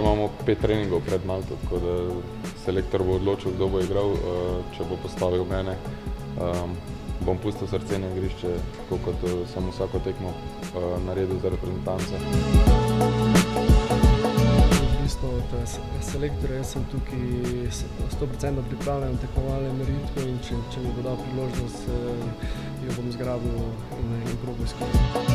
Še imamo pet treningov pred Malto, tako da selektor bo odločil, kdo bo igral. Eh, če bo postavil mene, ehm, bom pustil srce na igrišče, tako kot eh, sem vsako tekmo eh, naredil za reprezentance. Od selektorja jaz sem tukaj 100% pripravljen na tekmovalne meritve in če, če mi bo dal priložnost, jo bom zgrabil in, in probo izkoristil.